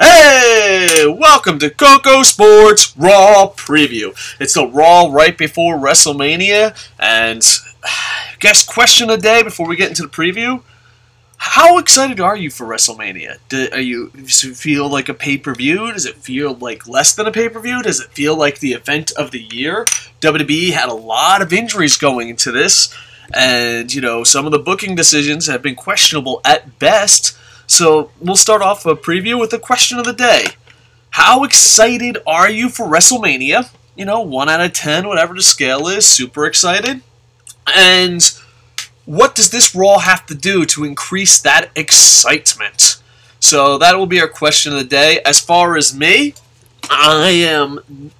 Hey, welcome to Koco Sports Raw Preview. It's the Raw right before WrestleMania, and guess question of the day before we get into the preview. How excited are you for WrestleMania? Do, are you does it feel like a pay per view? Does it feel like less than a pay per view? Does it feel like the event of the year? WWE had a lot of injuries going into this, and you know some of the booking decisions have been questionable at best. So we'll start off a preview with the question of the day. How excited are you for WrestleMania? You know, 1 out of 10, whatever the scale is, super excited. And what does this Raw have to do to increase that excitement? So that will be our question of the day. As far as me, I am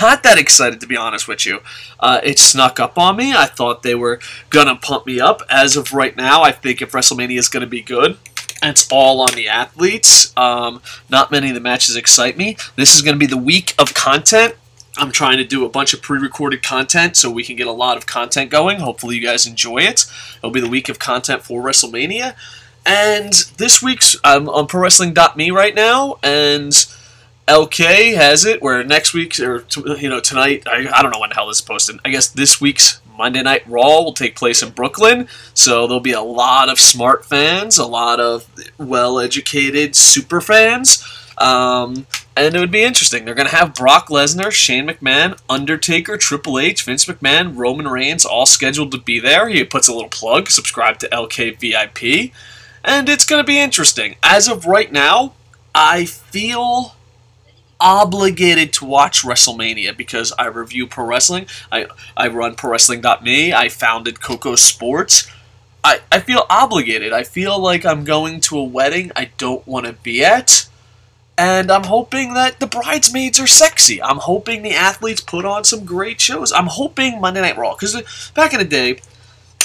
not that excited to be honest with you. Uh, it snuck up on me. I thought they were gonna pump me up. As of right now, I think if WrestleMania is gonna be good, it's all on the athletes. Um, not many of the matches excite me. This is going to be the week of content. I'm trying to do a bunch of pre-recorded content so we can get a lot of content going. Hopefully you guys enjoy it. It'll be the week of content for WrestleMania. And this week's I'm on ProWrestling.me right now, and LK has it where next week or you know tonight I, I don't know when the hell this is posted. I guess this week's Monday Night Raw will take place in Brooklyn, so there'll be a lot of smart fans, a lot of well-educated super fans, um, and it would be interesting. They're going to have Brock Lesnar, Shane McMahon, Undertaker, Triple H, Vince McMahon, Roman Reigns all scheduled to be there. He puts a little plug, subscribe to LK VIP, and it's going to be interesting. As of right now, I feel obligated to watch WrestleMania because I review pro wrestling. I, I run ProWrestling.me. I founded Koco Sports. I, I feel obligated. I feel like I'm going to a wedding I don't want to be at. And I'm hoping that the bridesmaids are sexy. I'm hoping the athletes put on some great shows. I'm hoping Monday Night Raw. Because back in the day,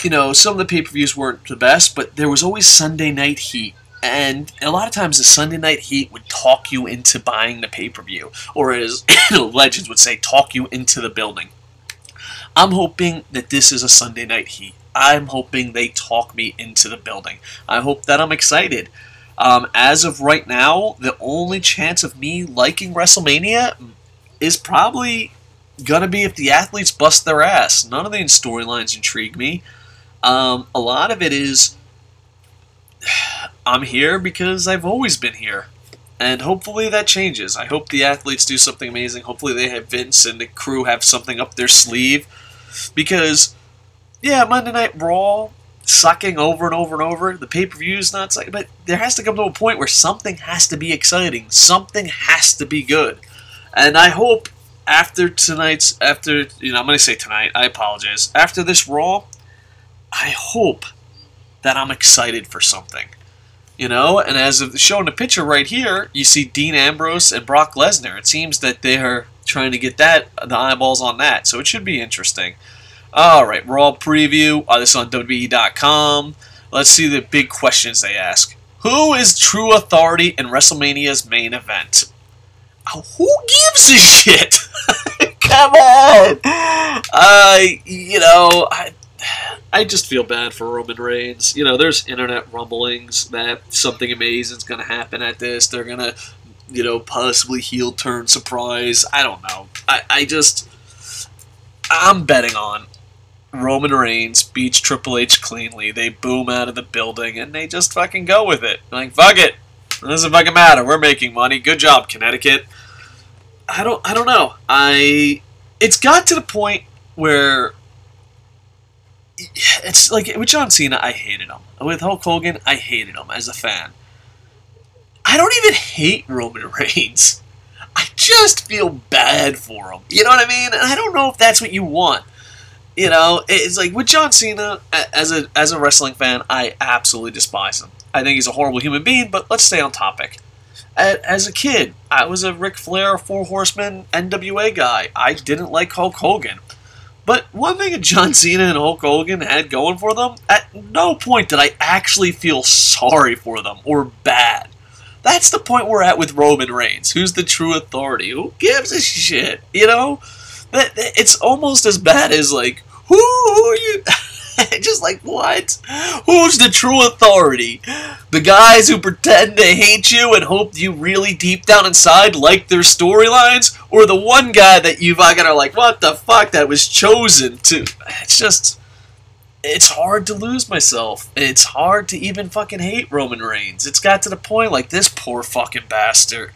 you know, some of the pay per views weren't the best, but there was always Sunday Night Heat and a lot of times the Sunday Night Heat would talk you into buying the pay per view, or as legends would say, talk you into the building. I'm hoping that this is a Sunday Night Heat. I'm hoping they talk me into the building. I hope that I'm excited. Um, as of right now, the only chance of me liking WrestleMania is probably gonna be if the athletes bust their ass. None of the storylines intrigue me. Um, a lot of it is I'm here because I've always been here. And hopefully that changes. I hope the athletes do something amazing. Hopefully they have Vince and the crew have something up their sleeve. Because, yeah, Monday Night Raw, sucking over and over and over. The pay per view is not sucking, but there has to come to a point where something has to be exciting. Something has to be good. And I hope after tonight's, after, you know, I'm going to say tonight, I apologize. After this Raw, I hope that I'm excited for something. You know, and as of shown the picture right here, you see Dean Ambrose and Brock Lesnar. It seems that they are trying to get that the eyeballs on that, so it should be interesting. All right, Raw preview. Uh, this is on WWE.com. Let's see the big questions they ask. Who is true authority in WrestleMania's main event? Uh, who gives a shit? Come on. Uh, you know, I, I just feel bad for Roman Reigns. You know, there's internet rumblings that something amazing is going to happen at this. They're going to, you know, possibly heel turn surprise. I don't know. I, I just, I'm betting on Roman Reigns beats Triple H cleanly. They boom out of the building and they just fucking go with it. Like, fuck it. It doesn't fucking matter. We're making money. Good job, Connecticut. I don't, I don't know. I, it's got to the point where it's like with John Cena, I hated him. With Hulk Hogan, I hated him as a fan. I don't even hate Roman Reigns. I just feel bad for him. You know what I mean? And I don't know if that's what you want. You know, it's like with John Cena as a as a wrestling fan, I absolutely despise him. I think he's a horrible human being. But let's stay on topic. As a kid, I was a Ric Flair, Four Horsemen, NWA guy. I didn't like Hulk Hogan. But one thing that John Cena and Hulk Hogan had going for them, at no point did I actually feel sorry for them or bad. That's the point we're at with Roman Reigns. Who's the true authority? Who gives a shit? You know? That it's almost as bad as, like, who are you? Just like, what? Who's the true authority? The guys who pretend to hate you and hope you really deep down inside like their storylines? Or the one guy that you fucking are like, what the fuck, that was chosen to. It's just. It's hard to lose myself. It's hard to even fucking hate Roman Reigns. It's got to the point like this poor fucking bastard.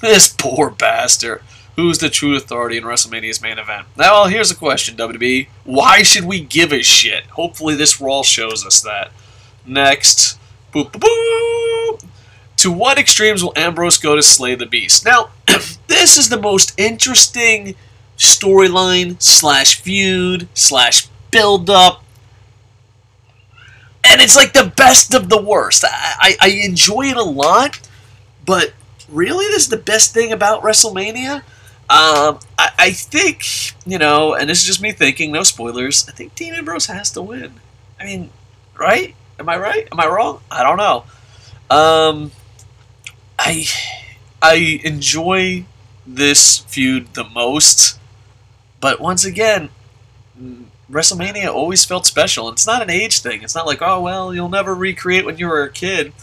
This poor bastard. Who's the true authority in WrestleMania's main event? Now, here's a question, WWE. Why should we give a shit? Hopefully, this Raw shows us that. Next. Boop, boop, boop. To what extremes will Ambrose go to slay the beast? Now, this is the most interesting storyline slash feud slash build up. And it's like the best of the worst. I, I, I enjoy it a lot, but really, this is the best thing about WrestleMania? Um, I, I think, you know, and this is just me thinking, no spoilers, I think Dean Ambrose has to win. I mean, right? Am I right? Am I wrong? I don't know. Um, I I enjoy this feud the most, but once again, WrestleMania always felt special. It's not an age thing. It's not like, oh well, you'll never recreate when you were a kid.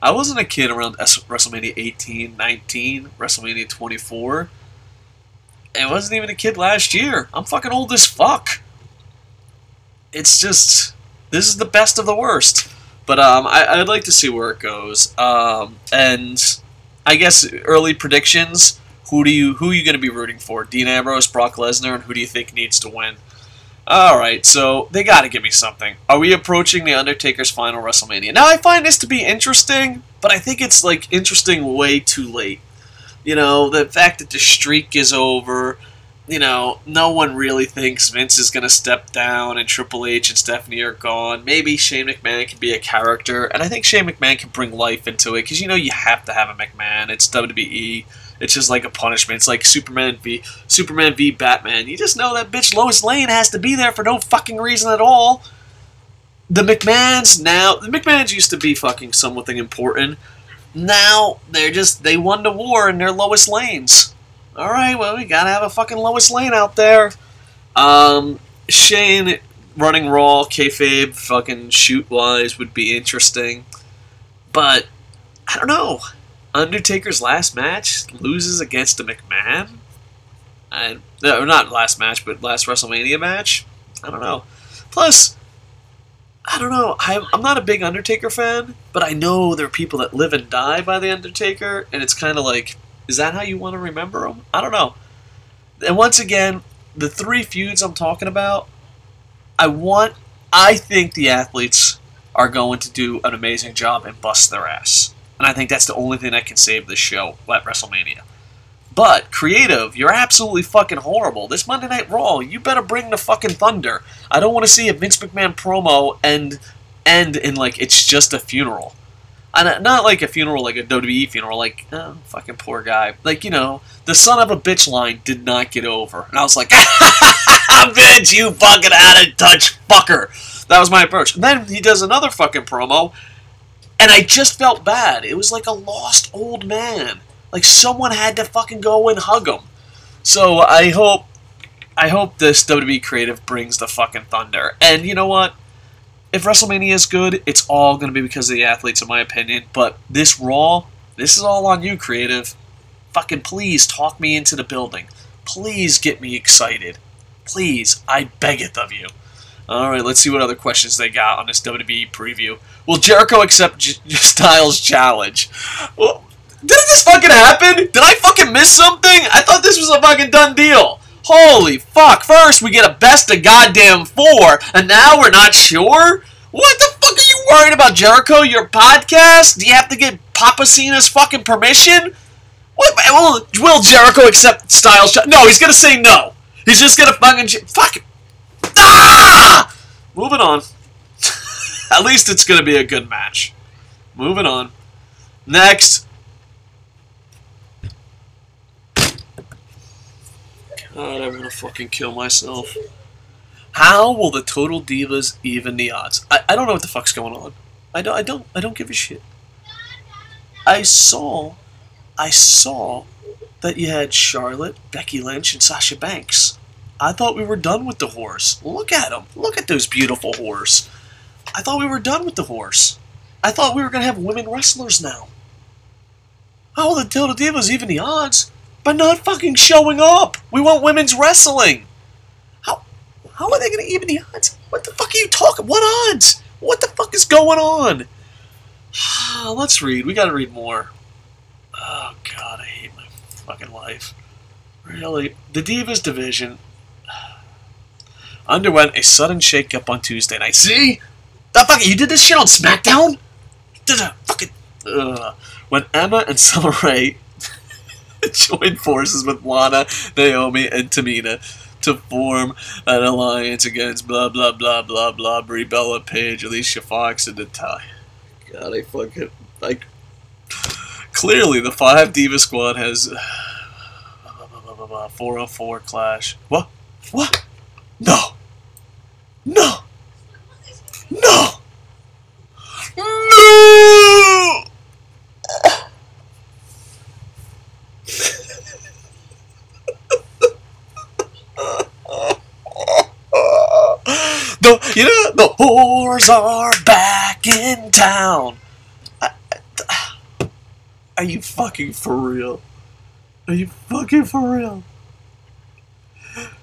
I wasn't a kid around WrestleMania 18, 19, WrestleMania 24 and wasn't even a kid last year. I'm fucking old as fuck. It's just this is the best of the worst. But um, I, would like to see where it goes. Um, and I guess early predictions. Who do you who are you going to be rooting for? Dean Ambrose, Brock Lesnar, and who do you think needs to win? All right, so they got to give me something. Are we approaching the Undertaker's final WrestleMania? Now I find this to be interesting, but I think it's like interesting way too late. You know, the fact that the streak is over, you know, no one really thinks Vince is going to step down and Triple H and Stephanie are gone. Maybe Shane McMahon can be a character, and I think Shane McMahon can bring life into it because you know you have to have a McMahon. It's WWE. It's just like a punishment. It's like Superman v Superman v Batman. You just know that bitch Lois Lane has to be there for no fucking reason at all. The McMahons now, the McMahons used to be fucking something important. Now they're just they won the war in their Lois Lanes. All right, well we gotta have a fucking Lois Lane out there. Um, Shane running Raw, kayfabe, fucking shoot wise would be interesting, but I don't know. Undertaker's last match loses against a McMahon, and no, not last match, but last WrestleMania match. I don't know. Plus, I don't know. I'm, I'm not a big Undertaker fan, but I know there are people that live and die by the Undertaker, and it's kind of like, is that how you want to remember him? I don't know. And once again, the three feuds I'm talking about, I want, I think the athletes are going to do an amazing job and bust their ass. And I think that's the only thing that can save this show at WrestleMania. But creative, you're absolutely fucking horrible. This Monday Night Raw, you better bring the fucking thunder. I don't want to see a Vince McMahon promo end end in like it's just a funeral. And uh, not like a funeral, like a WWE funeral, like, oh, fucking poor guy. Like, you know, the son of a bitch line did not get over. And I was like, Vince, you fucking out of touch fucker. That was my approach. And then he does another fucking promo, and I just felt bad. It was like a lost old man. Like someone had to fucking go and hug him. So I hope, I hope this WWE creative brings the fucking thunder. And you know what? If WrestleMania is good, it's all going to be because of the athletes, in my opinion. But this Raw, this is all on you, creative. Fucking please talk me into the building. Please get me excited. Please, I beg it of you. All right, let's see what other questions they got on this WWE preview. Will Jericho accept AJ Styles' challenge? Well, didn't this fucking happen? Did I fucking miss something? I thought this was a fucking done deal. Holy fuck. First, we get a best of goddamn four, and now we're not sure? What the fuck are you worried about, Jericho? Your podcast? Do you have to get Papa Cena's fucking permission? What? Will, will Jericho accept Styles? No, he's gonna say no. He's just gonna fucking... Fuck. Ah! Moving on. At least it's gonna be a good match. Moving on. Next. God, I'm gonna fucking kill myself. How will the Total Divas even the odds? I, I don't know what the fuck's going on. I don't I don't I don't give a shit. I saw I saw that you had Charlotte, Becky Lynch, and Sasha Banks. I thought we were done with the horse. Look at them. Look at those beautiful horse. I thought we were done with the horse. I thought we were going to have women wrestlers now. How will the Total Divas even the odds by not fucking showing up? We want women's wrestling. How how are they going to even the odds? What the fuck are you talking? What odds? What the fuck is going on? Let's read. We got to read more. Oh god, I hate my fucking life. Really, the Divas division underwent a sudden shakeup on Tuesday night. See? The fuck, you did this shit on SmackDown? Did a fucking ugh. when Emma and Summer Rae joined forces with Lana, Naomi, and Tamina to form an alliance against blah blah blah blah blah Brie Bella Paige, Alicia Fox, and Natalya. God, I fucking like. Clearly, the five diva squad has blah, blah, blah, 404 clash. What? What? No. No. No. the you know the whores are back in town. Are you fucking for real? Are you fucking for real?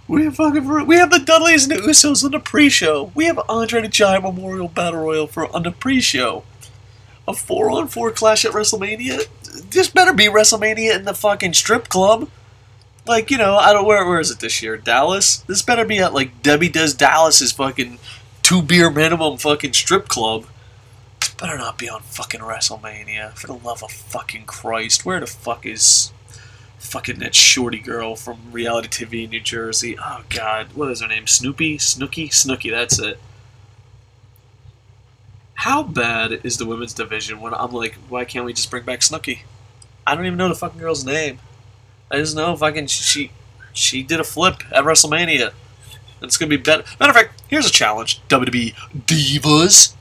We have fucking for. We have the Dudleys and the Usos on the pre-show. We have Andre the Giant Memorial Battle Royal for on the pre-show. A four-on-four clash at WrestleMania. This better be WrestleMania in the fucking strip club. Like you know, I don't where where is it this year? Dallas. This better be at like Debbie Does Dallas's fucking two beer minimum fucking strip club. This better not be on fucking WrestleMania. For the love of fucking Christ, where the fuck is fucking that shorty girl from reality TV in New Jersey. Oh god, what is her name? Snoopy? Snooki? Snooki, that's it. How bad is the women's division when I'm like, why can't we just bring back Snooki? I don't even know the fucking girl's name. I just know fucking she she did a flip at WrestleMania. And it's gonna be better. Matter of fact, here's a challenge. WWE Divas.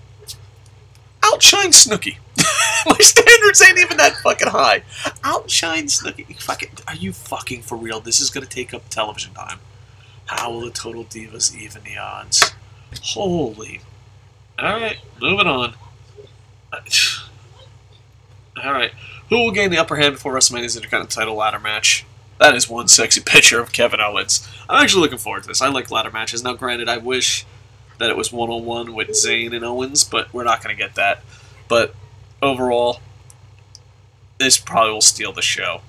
Outshine Snooki. My standards ain't even that fucking high. Outshine Snooki. Fucking, are you fucking for real? This is gonna take up television time. How will the Total Divas even the odds? Holy. Alright, moving on. Alright. Who will gain the upper hand before WrestleMania's Intercontinental title ladder match? That is one sexy picture of Kevin Owens. I'm actually looking forward to this. I like ladder matches. Now, granted, I wish that it was one on one with Zayn and Owens, but we're not going to get that. But overall, this probably will steal the show.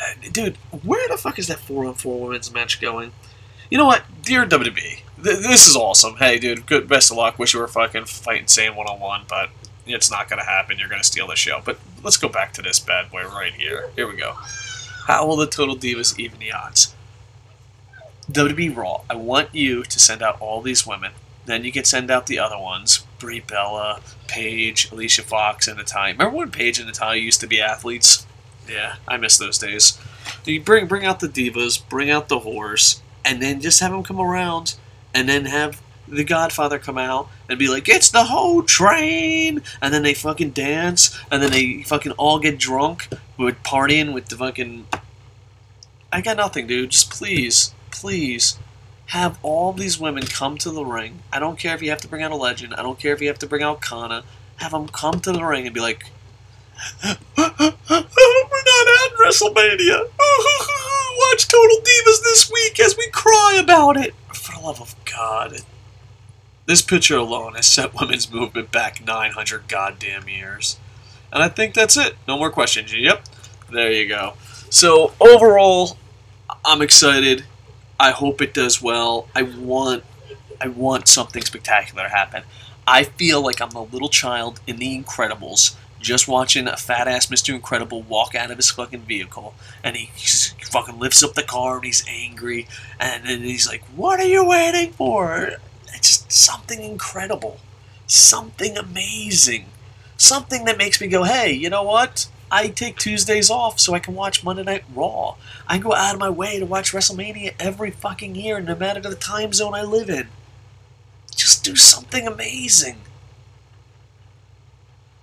Uh, dude, where the fuck is that 4 on 4 women's match going? You know what? Dear WWE, th- this is awesome. Hey, dude, good, best of luck. Wish you were fucking fighting Zayn one on one, but it's not going to happen. You're going to steal the show. But let's go back to this bad boy right here. Here we go. How will the Total Divas even the odds? WWE Raw, I want you to send out all these women. Then you can send out the other ones. Brie Bella, Paige, Alicia Fox, and Natalya. Remember when Paige and Natalya used to be athletes? Yeah, I miss those days. You bring bring out the divas, bring out the horse, and then just have them come around, and then have the Godfather come out and be like, "It's the whole train," and then they fucking dance, and then they fucking all get drunk with partying with the fucking. I got nothing, dude. Just please, please, have all these women come to the ring. I don't care if you have to bring out a legend. I don't care if you have to bring out Kane. Have them come to the ring and be like, "We're not at WrestleMania. Watch Total Divas this week as we cry about it." For the love of God. This picture alone has set women's movement back 900 goddamn years. And I think that's it. No more questions. Yep. There you go. So, overall, I'm excited. I hope it does well. I want I want something spectacular to happen. I feel like I'm a little child in The Incredibles just watching a fat ass Mr. Incredible walk out of his fucking vehicle and he fucking lifts up the car and he's angry and then he's like, What are you waiting for? It's just something incredible. Something amazing. Something that makes me go, hey, you know what? I take Tuesdays off so I can watch Monday Night Raw. I go out of my way to watch WrestleMania every fucking year, no matter the time zone I live in. Just do something amazing.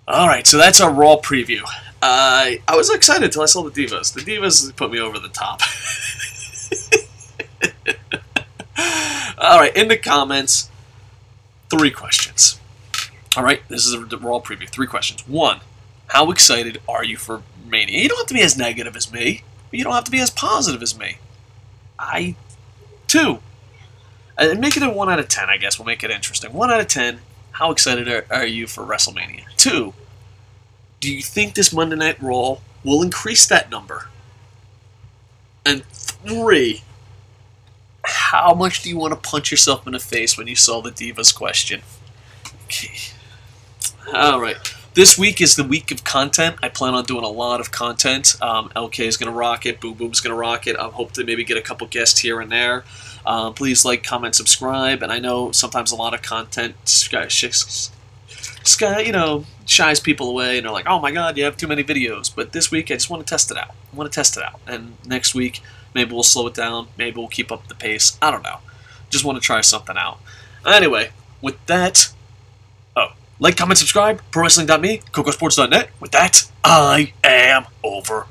Alright, so that's our Raw preview. Uh, I was excited until I saw the Divas. The Divas put me over the top. All right, in the comments, three questions. All right, this is a Raw preview. Three questions. One, how excited are you for Mania? You don't have to be as negative as me, but you don't have to be as positive as me. I, two, and make it a one out of ten. I guess we'll make it interesting. One out of ten. How excited are, are you for WrestleMania? Two, do you think this Monday Night Raw will increase that number? And three, how much do you want to punch yourself in the face when you saw the Divas question? Okay. All right. This week is the week of content. I plan on doing a lot of content. Um, LK is going to rock it. Boom Boom's going to rock it. I hope to maybe get a couple guests here and there. Um, please like, comment, subscribe. And I know sometimes a lot of content you know, shies people away and they're like, oh my god, you have too many videos. But this week, I just want to test it out. I want to test it out. And next week, maybe we'll slow it down. Maybe we'll keep up the pace. I don't know. Just want to try something out. Anyway, with that, like, comment, subscribe, ProWrestling.me, KocoSports.net. With that, I am over.